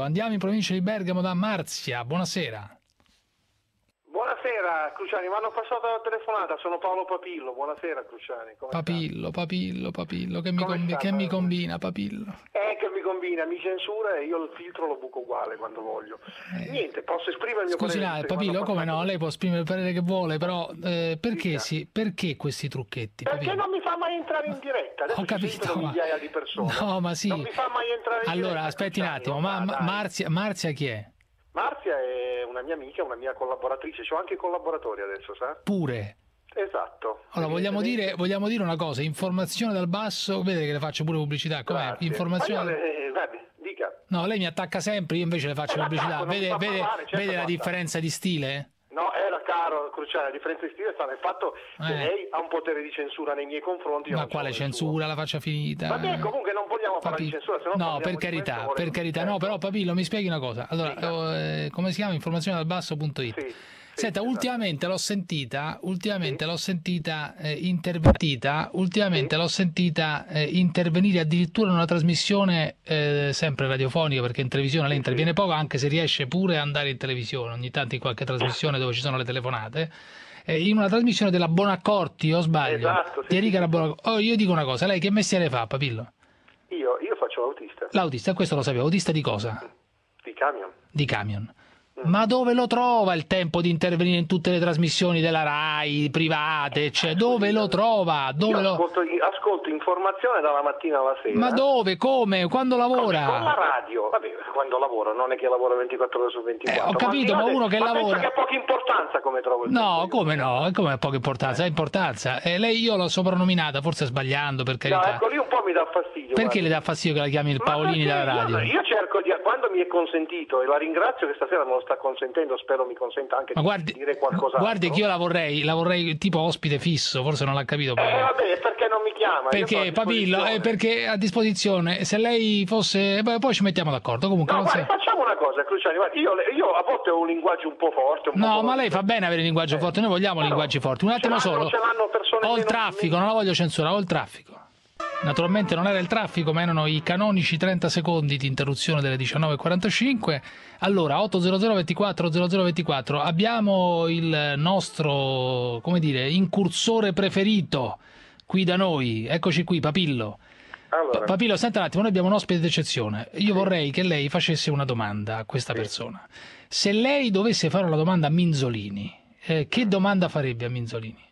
Andiamo in provincia di Bergamo da Marzia, buonasera. Buonasera Cruciani, mi hanno passato la telefonata, sono Paolo Papillo, buonasera Cruciani. Come Papillo, sta? Papillo, Papillo, che, mi, combi- che mi combina Papillo? Eh, che mi combina, mi censura e io il filtro lo buco uguale quando voglio. Eh. Niente, posso esprimere il mio Scusi, parere. mi Papillo, come no? Lei può esprimere il parere che vuole, però eh, perché, si, perché questi trucchetti? Perché Papillo? non mi fa mai entrare in diretta? Adesso Ho capito, ma... migliaia di persone. No, ma sì. Non mi fa mai entrare in diretta. Allora, aspetti un Cruciani, attimo, non ma ma-. Marzia, Marzia chi è? Marzia è una mia amica, una mia collaboratrice, ho anche collaboratori adesso, sa? Pure. Esatto. Allora, vogliamo dire, vogliamo dire una cosa, informazione dal basso, vede che le faccio pure pubblicità, com'è? Informazione... Ma io le- eh, vabbè, dica. No, lei mi attacca sempre, io invece le faccio Eh, pubblicità. mi Vede, vede- parlare, certo vede la differenza di stile? Caro, Cruciani, la differenza di stile sta nel fatto che Eh. lei ha un potere di censura nei miei confronti. Ma quale censura? La faccia finita. suo. Vabbè, comunque non vogliamo parlare di Papi- censura, se no No, per carità, per carità. No, però Papillo, mi spieghi una cosa. Allora, Dica. eh, come si chiama? Informazione dal basso.it. Sì, sì, Senta, esatto. ultimamente l'ho sentita, ultimamente Sì. l'ho sentita eh, intervertita, ultimamente l'ho sentita eh, intervenire addirittura in una trasmissione eh, sempre radiofonica, perché in televisione lei interviene poco, anche se riesce pure ad andare in televisione, ogni tanto in qualche trasmissione dove ci sono le telefonate. eh, in una trasmissione della Bonaccorti, o sbaglio? Esatto, sì, sì, sì. Bonaccorti. Oh, io dico una cosa, lei che mestiere fa, Papillo? Io, io faccio l'autista L'autista, questo lo sapevo, autista di cosa? di camion. Di camion. Ma dove lo trova il tempo di intervenire in tutte le trasmissioni della RAI, private, cioè, dove lo trova? Dove lo... ascolto, ascolto informazione dalla mattina alla sera. Ma dove? Come? Quando Con la lavora? radio, vabbè, quando lavoro, non è che lavoro 24 ore su 24. Eh, ho capito, ma fidate- uno che ma lavora- che ha poca importanza come trovo il No, come no? E Come ha poca importanza? Ha importanza. Eh, lei io l'ho soprannominata, forse sbagliando, per No, carità. ecco, lì un po' mi dà fastidio. Perché guarda. le dà fastidio che la chiami il Ma Paolini dalla radio? Io, io cerco di, quando mi è consentito, e la ringrazio che stasera me lo sta consentendo, spero mi consenta anche Ma di guardi, dire qualcosa. guardi che io la vorrei, la vorrei tipo ospite fisso, forse non l'ha capito poi. Eh vabbè, perché non mi chiama? Perché a disposizione. eh, perché a disposizione, se lei fosse, beh, poi ci mettiamo d'accordo. Comunque, No, guarda, facciamo una cosa, Cruciani, guarda, io, io a volte ho un linguaggio un po' forte. Un No, po' ma lei fa bene avere il linguaggio forte, noi vogliamo Però linguaggi forti. Un attimo solo. Ho il traffico, non la voglio censurare, ho il traffico. Naturalmente non era il traffico, ma erano i canonici 30 secondi di interruzione delle 19.45. Allora, 800 24 0024, abbiamo il nostro, come dire, incursore preferito qui da noi. Eccoci qui, Papillo. Allora, Pa- Papillo, senta un attimo, noi abbiamo un ospite d'eccezione. Io vorrei che lei facesse una domanda a questa persona. Se lei dovesse fare una domanda a Minzolini, eh, che domanda farebbe a Minzolini?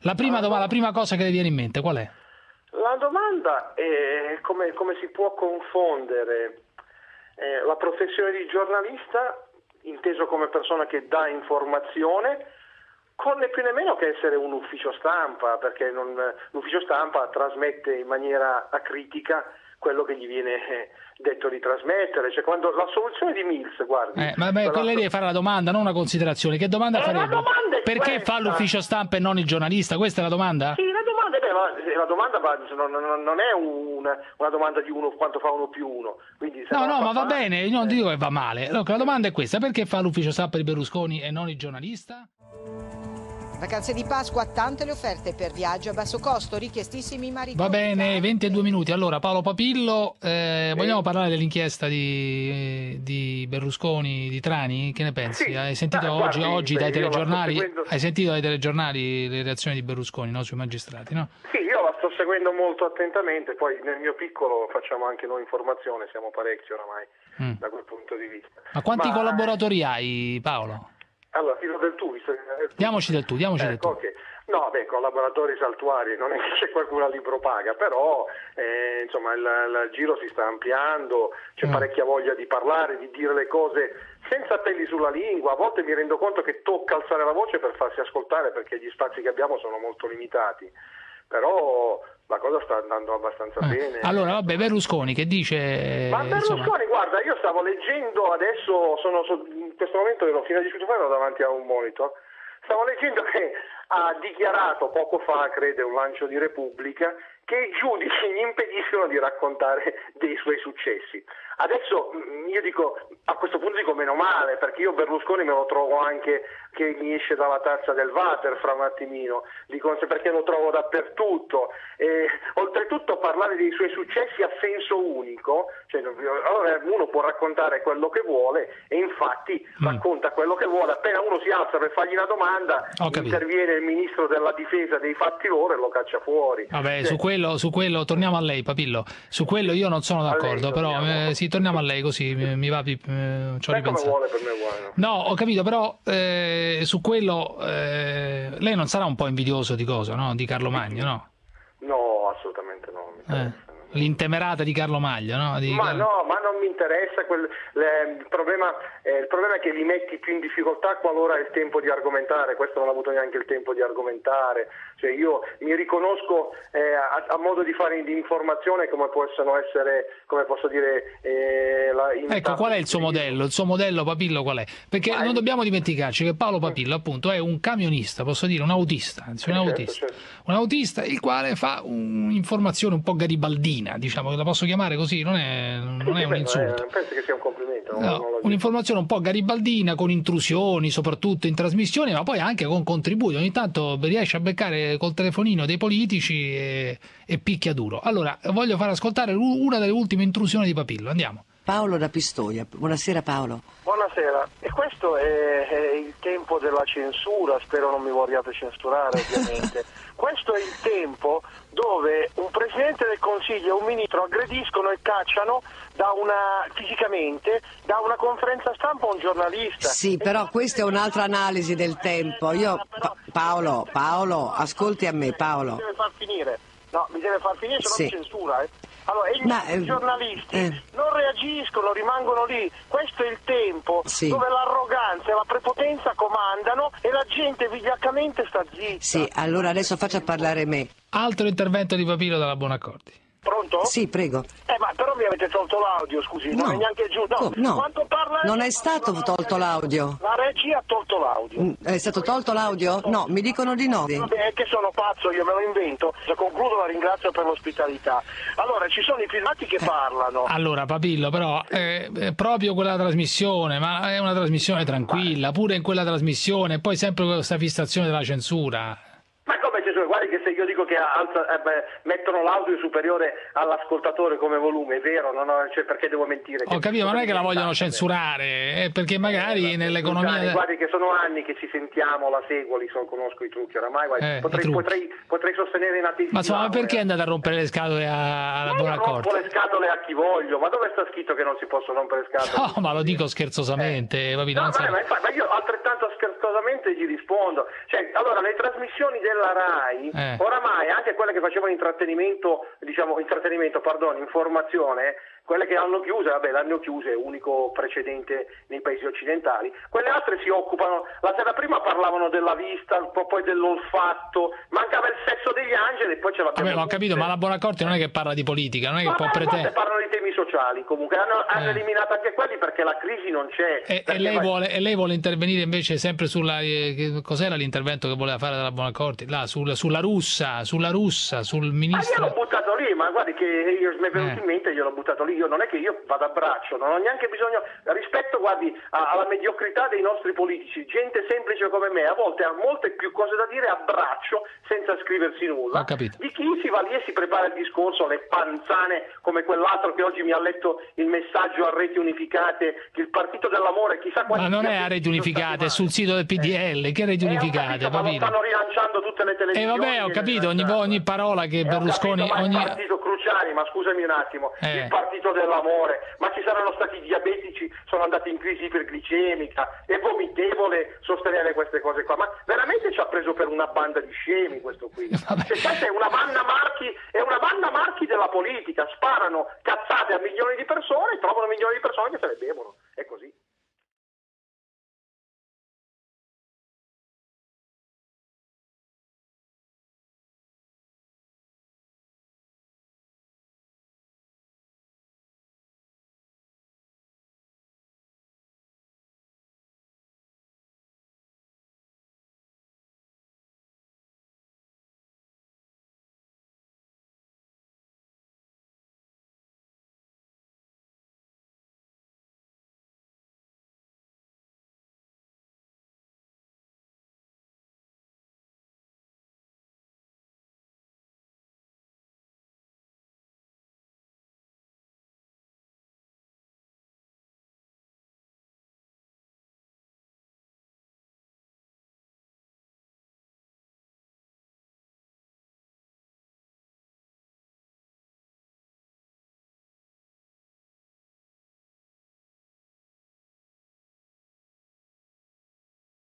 La prima, doma- la prima cosa che le viene in mente qual è? La domanda è come, come si può confondere eh, la professione di giornalista, inteso come persona che dà informazione, con né più né meno che essere un ufficio stampa, perché non- l'ufficio stampa trasmette in maniera acritica quello che gli viene eh, detto di trasmettere. Cioè, quando la soluzione di Mills, guardi... Eh, ma beh, quella- lei deve fare la domanda, non una considerazione. Che domanda Eh, farebbe? domanda Perché questa. fa l'ufficio stampa e non il giornalista? Questa è la domanda? Sì, la beh, ma la domanda non, non- è una, una domanda di uno quanto fa uno più uno. Quindi No, no, ma va fare- bene, io non dico che va male. Allora, la domanda è questa: perché fa l'ufficio stampa di Berlusconi e non il giornalista? Vacanze di Pasqua, tante le offerte per viaggio a basso costo, richiestissimi maritimi. Va bene, 22 minuti. Allora, Paolo Papillo, eh, vogliamo parlare dell'inchiesta di, di Berlusconi, di Trani? Che ne pensi? Sì. Hai sentito Ah, oggi, guardi, oggi beh, dai telegiornali? seguendo- Hai sentito dai telegiornali le reazioni di Berlusconi no? sui magistrati, no? Sì, io la sto seguendo molto attentamente, poi nel mio piccolo facciamo anche noi informazione, siamo parecchi oramai Mm. da quel punto di vista. Ma quanti Ma- collaboratori hai, Paolo? Allora, filo del tu, visto che- Diamoci del tu, diamoci del Ecco, tu. ok. No, beh, collaboratori saltuari, non è che c'è qualcuno a libro paga, però eh, insomma il, il giro si sta ampliando, c'è Mm. parecchia voglia di parlare, di dire le cose senza appelli sulla lingua, a volte mi rendo conto che tocca alzare la voce per farsi ascoltare perché gli spazi che abbiamo sono molto limitati, però la cosa sta andando abbastanza Eh, bene. Allora, vabbè, Berlusconi che dice... Ma insomma, Berlusconi, guarda, io stavo leggendo adesso, sono so- in questo momento ero fino a 10 minuti fa ero davanti a un monitor, stavo leggendo che ha dichiarato poco fa, crede, un lancio di Repubblica, che i giudici gli impediscono di raccontare dei suoi successi. Adesso mm, io dico, a questo punto dico meno male, perché io Berlusconi me lo trovo anche che mi esce dalla tazza del water fra un attimino, dico, perché lo trovo dappertutto. E, oltretutto parlare dei suoi successi a senso unico, cioè, allora uno può raccontare quello che vuole e infatti mm. racconta quello che vuole, appena uno si alza per fargli una domanda interviene il ministro della difesa dei fatti loro e lo caccia fuori. Vabbè, cioè, su, quello, su, quello, torniamo a lei Papillo, su quello io non sono d'accordo, però eh, sì, torniamo a lei così mi, mi va, eh, ci ho ripensato. Vuole, per me vuole. No, ho capito, però eh, su quello eh, lei non sarà un po' invidioso di cosa, no? Di Carlo Magno, no? No, assolutamente no. Eh l'intemerata di Carlo Maglia, no? Di ma no, ma non mi interessa, quel, le, il, problema, eh, il, problema, è che li metti più in difficoltà qualora hai il tempo di argomentare, questo non ha avuto neanche il tempo di argomentare, cioè io mi riconosco eh, a, a, modo di fare di informazione come possono essere, come posso dire... Eh, la, ecco, qual è il suo modello? Il suo modello Papillo qual è? Perché ma non è... dobbiamo dimenticarci che Paolo Papillo appunto è un camionista, posso dire un autista, anzi un certo, autista, certo. un autista il quale fa un'informazione un po' garibaldina carina, diciamo che la posso chiamare così, non è, non è un insulto. Eh, penso che sia un complimento. No, un'informazione un po' garibaldina, con intrusioni, soprattutto in trasmissione, ma poi anche con contributi. Ogni tanto riesce a beccare col telefonino dei politici e, e picchia duro. Allora, voglio far ascoltare una delle ultime intrusioni di Papillo. Andiamo. Paolo da Pistoia. Buonasera Paolo. Buonasera. E questo è, è, il tempo della censura, spero non mi vogliate censurare ovviamente. questo è il tempo dove un Presidente del Consiglio e un Ministro aggrediscono e cacciano da una, fisicamente da una conferenza stampa un giornalista. Sì, però questa è un'altra analisi del tempo. Io, pa- Paolo, Paolo, ascolti a me Paolo. Mi deve far finire. No, mi deve far finire, se no sì. censura. Eh. Allora, i Ma, eh, giornalisti eh. non reagiscono, rimangono lì. Questo è il tempo sì. dove l'arroganza e la prepotenza comandano e la gente vigliaccamente sta zitta. Sì, allora adesso faccia parlare me. Altro intervento di Papiro dalla Buonaccordi. Pronto? Sì, prego. Eh, ma però mi avete tolto l'audio, scusi, no. non è neanche giù. No, no. non è stato tolto l'audio. La regia ha tolto l'audio. Mm, è stato tolto l'audio? No, mi dicono di no. Vabbè, è che sono pazzo, io me lo invento. Se concludo la ringrazio per l'ospitalità. Allora, ci sono i filmati che eh, parlano. Allora, Papillo, però, eh, è proprio quella trasmissione, ma è una trasmissione tranquilla, pure in quella trasmissione, poi sempre questa fissazione della censura guardi che se io dico che alza, eh, beh, mettono l'audio superiore all'ascoltatore come volume, è vero, non ho, cioè, perché devo mentire? Ho capito, ma non è che la vogliono censurare, è perché magari eh, nell'economia... Guardi che sono anni che ci sentiamo, la seguo, li so, conosco i trucchi oramai, guardi, eh, potrei, trucchi. Potrei, potrei, sostenere in attesa. Ma insomma, perché è andate a rompere le scatole alla buona corte? Rompo le scatole a chi voglio, ma dove sta scritto che non si possono rompere le scatole? No, ma lo dico scherzosamente, eh. no, ma, ma, io altrettanto scherzosamente gli rispondo. Cioè, allora, le trasmissioni della RAI eh. oramai anche quelle che facevano intrattenimento, diciamo, intrattenimento, pardon, informazione, quelle che hanno chiuse, vabbè, l'hanno chiuse, unico precedente nei paesi occidentali, quelle altre si occupano, la sera prima parlavano della vista, poi dell'olfatto, mancava il sesso degli angeli e poi ce l'abbiamo. Vabbè, ho capito, ma la Buonacorte non è che parla di politica, non è che ma può pretendere... parlano di temi sociali, comunque hanno, hanno eh. eliminato anche quelli perché la crisi non c'è. E, e, lei, vuole, e lei, vuole, intervenire invece sempre sulla... Eh, cos'era l'intervento che voleva fare dalla Buonacorte? Là, sul, sulla russa, sulla russa, sul ministro... Ma io l'ho buttato lì, ma guardi che io mi è venuto eh. in mente e gliel'ho buttato lì io non è che io vado a braccio, non ho neanche bisogno, rispetto guardi, a, alla mediocrità dei nostri politici, gente semplice come me, a volte ha molte più cose da dire a braccio senza scriversi nulla, di chi si va lì e si prepara il discorso, le panzane come quell'altro che oggi mi ha letto il messaggio a reti unificate, che il partito dell'amore, chissà quanti... Ma non è a reti unificate, è sul sito del PDL, eh. che reti eh, unificate? Capito, ma stanno rilanciando tutte le televisioni. E eh, vabbè, ho capito, ogni, ogni parola che Berlusconi... Capito, ogni... Il partito Cruciani, ma scusami un attimo, eh. il partito dell'amore, ma ci saranno stati diabetici, sono andati in crisi iperglicemica, è vomitevole sostenere queste cose qua, ma veramente ci ha preso per una banda di scemi questo qui. Cioè, questa è una banda marchi, è una banda marchi della politica, sparano cazzate a milioni di persone e trovano milioni di persone che se le bevono.